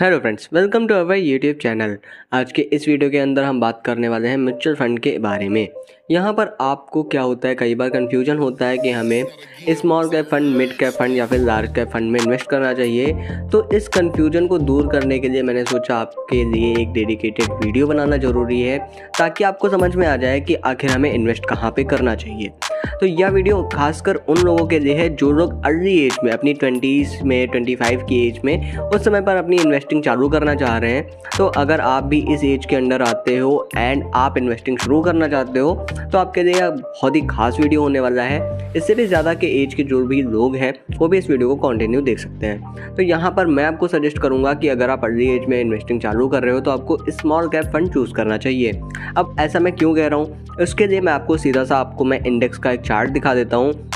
Hello friends welcome to our YouTube channel आज के इस वीडियो के अंदर हम बात करने वाले हैं म्यूचुअल फंड के बारे में। यहाँ पर आपको क्या होता है, कई बार कन्फ्यूज़न होता है कि हमें small cap fund mid cap fund या फिर लार्ज कैप फंड में इन्वेस्ट करना चाहिए। तो इस कन्फ्यूज़न को दूर करने के लिए मैंने सोचा आपके लिए एक डेडिकेटेड वीडियो बनाना ज़रूरी है, ताकि आपको समझ में आ जाए कि आखिर हमें इन्वेस्ट कहाँ पर करना चाहिए। तो यह वीडियो खासकर उन लोगों के लिए है जो लोग अर्ली एज में, अपनी ट्वेंटीज़ में ट्वेंटी की एज में, उस समय पर अपनी इन्वेस्टिंग चालू करना चाह रहे हैं तो अगर आप भी इस एज के अंडर आते हो एंड आप इन्वेस्टिंग शुरू करना चाहते हो तो आपके लिए बहुत ही खास वीडियो होने वाला है। इससे भी ज़्यादा के एज के जो भी लोग हैं, वो भी इस वीडियो को कंटिन्यू देख सकते हैं। तो यहाँ पर मैं आपको सजेस्ट करूँगा कि अगर आप अर्ली एज में इन्वेस्टिंग चालू कर रहे हो तो आपको स्मॉल कैप फंड चूज़ करना चाहिए। अब ऐसा मैं क्यों कह रहा हूँ, उसके लिए मैं आपको सीधा सा आपको मैं इंडेक्स का एक चार्ट दिखा देता हूँ।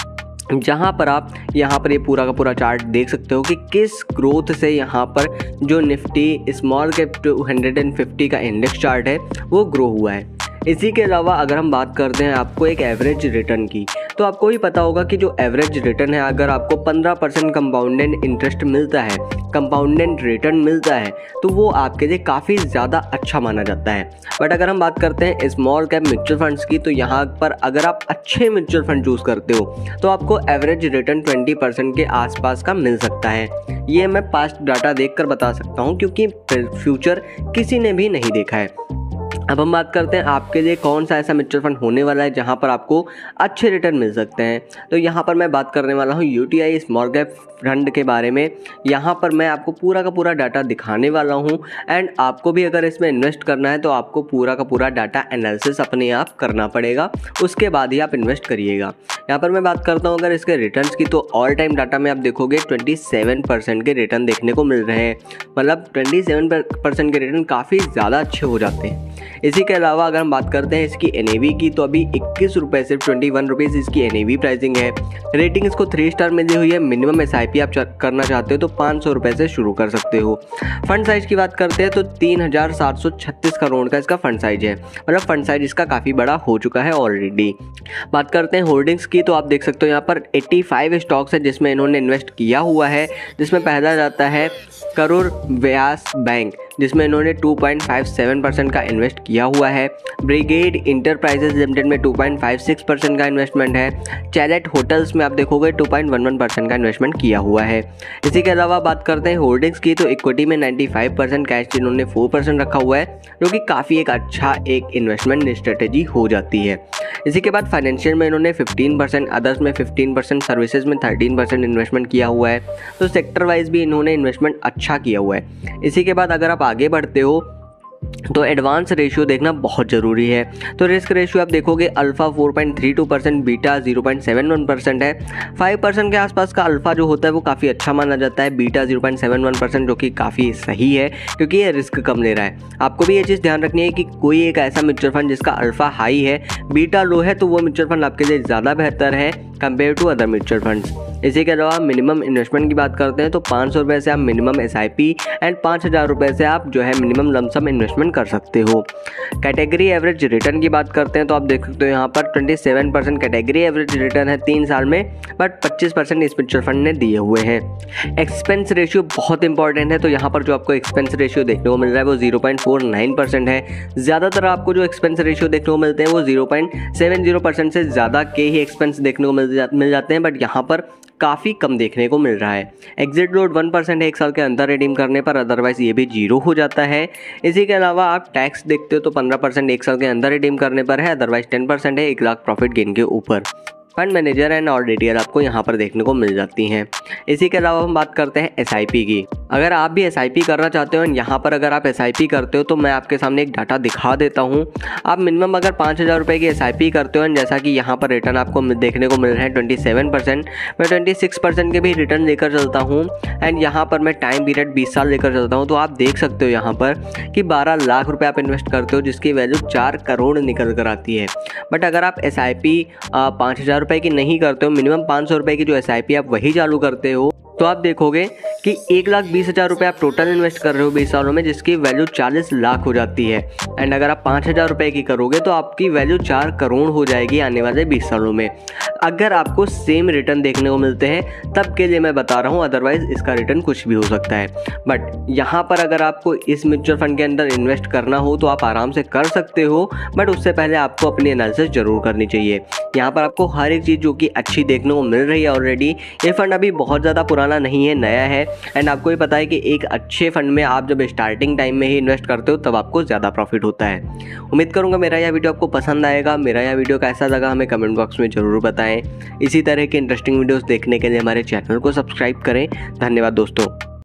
जहाँ पर आप यहाँ पर ये पूरा का पूरा चार्ट देख सकते हो कि किस ग्रोथ से यहाँ पर जो Nifty small cap two hundred and fifty का इंडेक्स चार्ट है, वो ग्रो हुआ है। इसी के अलावा अगर हम बात करते हैं आपको एक एवरेज रिटर्न की तो आपको ही पता होगा कि जो एवरेज रिटर्न है, अगर आपको 15 परसेंट कंपाउंडेंट इंटरेस्ट मिलता है कंपाउंडेंट रिटर्न मिलता है तो वो आपके लिए काफ़ी ज़्यादा अच्छा माना जाता है। बट अगर हम बात करते हैं स्मॉल कैप म्यूचुअल फंड्स की तो यहाँ पर अगर आप अच्छे म्यूचुअल फंड चूज़ करते हो तो आपको एवरेज रिटर्न ट्वेंटी परसेंट के आसपास का मिल सकता है। ये मैं पास्ट डाटा देख बता सकता हूँ, क्योंकि फ्यूचर किसी ने भी नहीं देखा है। अब हम बात करते हैं आपके लिए कौन सा ऐसा म्यूचुअल फंड होने वाला है जहाँ पर आपको अच्छे रिटर्न मिल सकते हैं। तो यहाँ पर मैं बात करने वाला हूँ U T I small cap fund के बारे में। यहाँ पर मैं आपको पूरा का पूरा डाटा दिखाने वाला हूँ एंड आपको भी अगर इसमें इन्वेस्ट करना है तो आपको पूरा का पूरा डाटा एनालिसिस अपने आप करना पड़ेगा। उसके बाद ही आप इन्वेस्ट करिएगा। यहाँ पर मैं बात करता हूँ अगर इसके रिटर्न की तो ऑल टाइम डाटा में आप देखोगे 27 परसेंट के रिटर्न देखने को मिल रहे हैं। मतलब 27 परसेंट के रिटर्न काफ़ी ज़्यादा अच्छे हो जाते हैं। इसी के अलावा अगर हम बात करते हैं इसकी एन की तो अभी इक्कीस रुपये से ट्वेंटी वन रुपीज़ इसकी एनएवी प्राइसिंग है। रेटिंग इसको थ्री स्टार मिली हुई है। मिनिमम एसआईपी आप करना चाहते हो तो पाँच सौ से शुरू कर सकते हो। फंड साइज़ की बात करते हैं तो तीन हज़ार सात सौ छत्तीस करोड़ का इसका फंड साइज़ है मतलब फंड साइज़ इसका काफ़ी बड़ा हो चुका है ऑलरेडी बात करते हैं होल्डिंग्स की तो आप देख सकते हो यहाँ पर 85 स्टॉक्स है जिसमें इन्होंने इन्वेस्ट किया हुआ है, जिसमें पहला जाता है करोड़ व्यास बैंक। जिसमें इन्होंने 2.57 परसेंट का इन्वेस्ट किया हुआ है। ब्रिगेड इंटरप्राइजेज लिमिटेड में 2.56 परसेंट का इन्वेस्टमेंट है। चैलेट होटल्स में आप देखोगे 2.11 परसेंट का इन्वेस्टमेंट किया हुआ है। इसी के अलावा बात करते हैं होल्डिंग्स की तो इक्विटी में 95 परसेंट कैश इन्होंने 4 परसेंट रखा हुआ है, जो कि काफ़ी एक अच्छा एक इन्वेस्टमेंट स्ट्रेटेजी हो जाती है। इसी के बाद फाइनेंशियल में इन्होंने 15 परसेंट अदर्स में 15 परसेंट सर्विसेज़ में 13 परसेंट इन्वेस्टमेंट किया हुआ है। तो सेक्टर वाइज भी इन्होंने इन्वेस्टमेंट अच्छा किया हुआ है। इसी के बाद अगर आप आगे बढ़ते हो तो एडवांस रेशियो देखना बहुत ज़रूरी है। तो रिस्क रेशियो आप देखोगे अल्फ़ा 4.32 परसेंट बीटा 0.71 परसेंट है। 5 परसेंट के आसपास का अल्फ़ा जो होता है, वो काफ़ी अच्छा माना जाता है। बीटा 0.71 परसेंट जो कि काफ़ी सही है, क्योंकि ये रिस्क कम ले रहा है। आपको भी ये चीज़ ध्यान रखनी है कि कोई एक ऐसा म्यूचुअल फंड जिसका अल्फ़ा हाई है बीटा लो है तो वो म्यूचुअल फंड आपके लिए ज़्यादा बेहतर है compare to other mutual funds इसी के अलावा मिनिमम इन्वेस्टमेंट की बात करते हैं तो पाँच सौ रुपये से आप minimum S I P and पाँच हज़ार रुपये से आप जो है मिनिमम लमसम इन्वेस्टमेंट कर सकते हो। कैटेगरी एवरेज रिटर्न की बात करते हैं तो आप देख सकते हो यहाँ पर twenty seven percent category average return है तीन साल में बट पच्चीस परसेंट इस म्यूचुअल फंड ने दिए हुए हैं। एक्सपेंस रेशियो बहुत इंपॉर्टेंट है तो यहाँ पर जो आपको एक्सपेंस रेशियो देखने को मिल रहा है, वो zero point four nine percent है। ज़्यादातर आपको जो एक्सपेंस रेशियो देखने को मिलते हैं, वो zero point seven zero percent से ज़्यादा के ही एक्सपेंस देखने को मिल जाते हैं बट यहाँ पर काफ़ी कम देखने को मिल रहा है। एग्जिट रोड वन परसेंट एक साल के अंदर रिडीम करने पर अदरवाइज़ ये भी ज़ीरो हो जाता है। इसी के अलावा आप टैक्स देखते हो तो पंद्रह परसेंट एक साल के अंदर रिडीम करने पर है अदरवाइज़ टेन परसेंट है एक लाख प्रॉफिट गेन के ऊपर। फंड मैनेजर एंड डिटेल आपको यहाँ पर देखने को मिल जाती हैं। इसी के अलावा हम बात करते हैं एसआईपी की। अगर आप भी एसआईपी करना चाहते हो यहाँ पर अगर आप एसआईपी करते हो तो मैं आपके सामने एक डाटा दिखा देता हूँ। आप मिनिमम अगर पाँच हज़ार रुपये की एस करते हो एंड जैसा कि यहाँ पर रिटर्न आपको देखने को मिल रहा है ट्वेंटी सेवन परसेंट। मैं ट्वेंटी सिक्स परसेंट के भी रिटर्न लेकर चलता हूँ एंड यहाँ पर मैं टाइम पीरियड बीस साल लेकर चलता हूँ। तो आप देख सकते हो यहाँ पर कि बारह लाख रुपये आप इन्वेस्ट करते हो जिसकी वैल्यू चार करोड़ निकल कर आती है। बट अगर आप एस आई पी पाँच हज़ार रुपये की नहीं करते हो मिनिमम पाँच सौ रुपए की जो एसआईपी आप वही चालू करते हो। तो आप देखोगे कि एक लाख बीस हज़ार रुपये आप टोटल इन्वेस्ट कर रहे हो बीस सालों में, जिसकी वैल्यू चालीस लाख हो जाती है। एंड अगर आप पाँच हज़ार रुपये की करोगे तो आपकी वैल्यू चार करोड़ हो जाएगी आने वाले बीस सालों में। अगर आपको सेम रिटर्न देखने को मिलते हैं, तब के लिए मैं बता रहा हूँ अदरवाइज़ इसका रिटर्न कुछ भी हो सकता है। बट यहाँ पर अगर आपको इस म्यूचुअल फंड के अंदर इन्वेस्ट करना हो तो आप आराम से कर सकते हो बट उससे पहले आपको अपनी एनालिसिस ज़रूर करनी चाहिए। यहाँ पर आपको हर एक चीज़ जो कि अच्छी देखने को मिल रही है ऑलरेडी ये फंड अभी बहुत ज़्यादा पुराना नहीं है, नया है। एंड आपको ये पता है कि एक अच्छे फंड में आप जब स्टार्टिंग टाइम में ही इन्वेस्ट करते हो, तब आपको ज़्यादा प्रॉफिट होता है। उम्मीद करूँगा मेरा यह वीडियो आपको पसंद आएगा। मेरा यह वीडियो कैसा लगा, हमें कमेंट बॉक्स में ज़रूर बताएँ। इसी तरह के इंटरेस्टिंग वीडियोज़ देखने के लिए हमारे चैनल को सब्सक्राइब करें। धन्यवाद दोस्तों।